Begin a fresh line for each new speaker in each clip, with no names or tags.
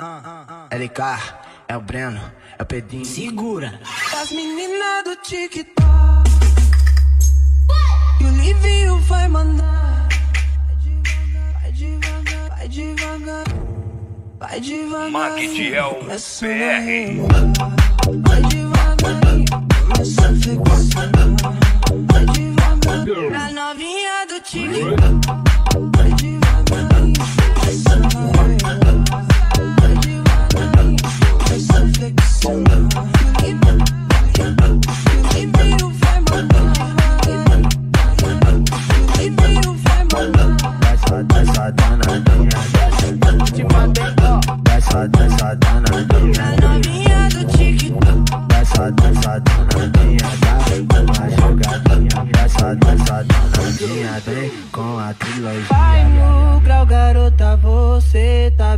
LK, é o Breno, é o Pedrinho.
Segura.
As meninas do TikTok. E o Livinho vai mandar. Vai devagar, vai devagar. Vai devagar.
Magdiel
Começa
BR.
a rebolar. Vai devagarinho.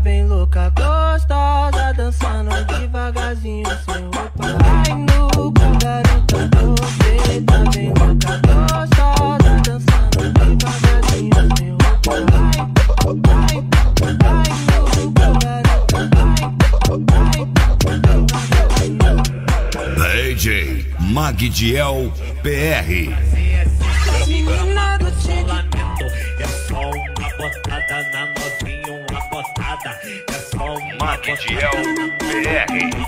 Bem louca, gostosa, dançando devagarzinho sem roupa. Vai no garota, você tá bem louca, gostosa, dançando devagarzinho sem roupa. Vai, vai, vai no garota, vai, vai,
DJ Magdiel PR.
menina do TikTok.
Lamento, é só uma botada Mundial BR.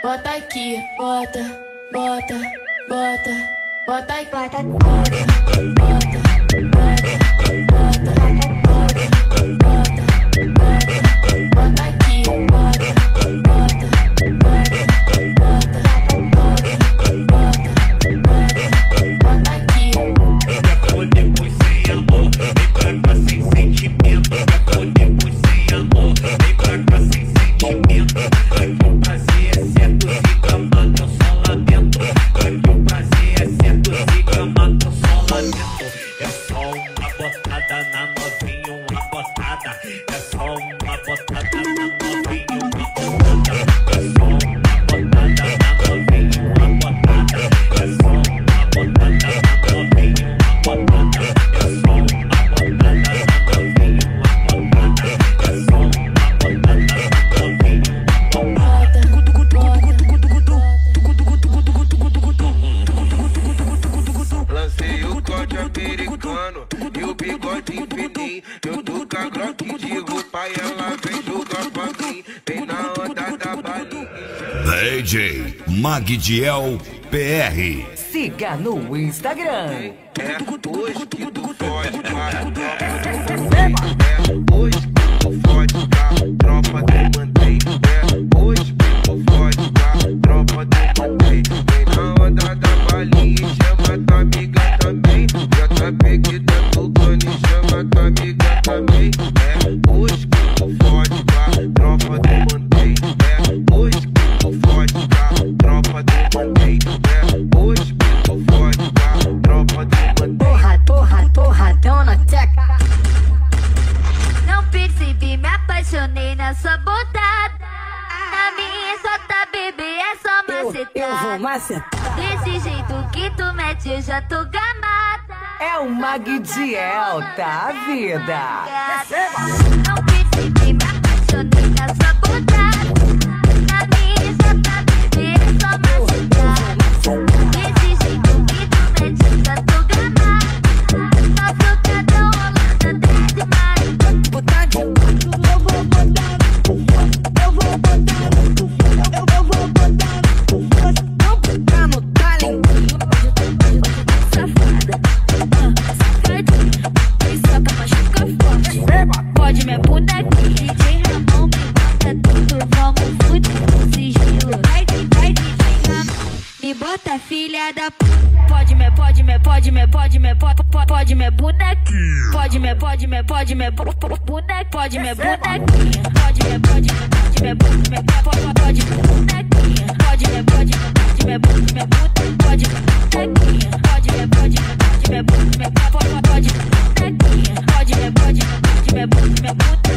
Bota aqui, bota, bota, bota, bota, bota, bota, bota, bota, bota, bota, bota.
DJ Magdiel PR.
Siga no Instagram.
É hoje que tu fode com a tropa mantém. É hoje que tu fode com a tropa do mantém. É hoje que tu fode com a tropa do mantém. Vem na onda da
só macetar.
macetar.
Desse jeito que tu mete, eu já tô gamada.
É o Magdiel, tá, vida?
Não Pode me bonequinha, DJ Ramon me bota tudo, vamos fuder sigilo. Vai, vai, DJ Ramon, me bota filha da p. Pode me, pode me, pode me, pode me, pode, pode, me bonequinha. Pode me, pode me, pode me, bo- bo- bonequinha. Pode me bonequinha. Pode me, pode me, pode me, pode me, pode, pode me me gusta.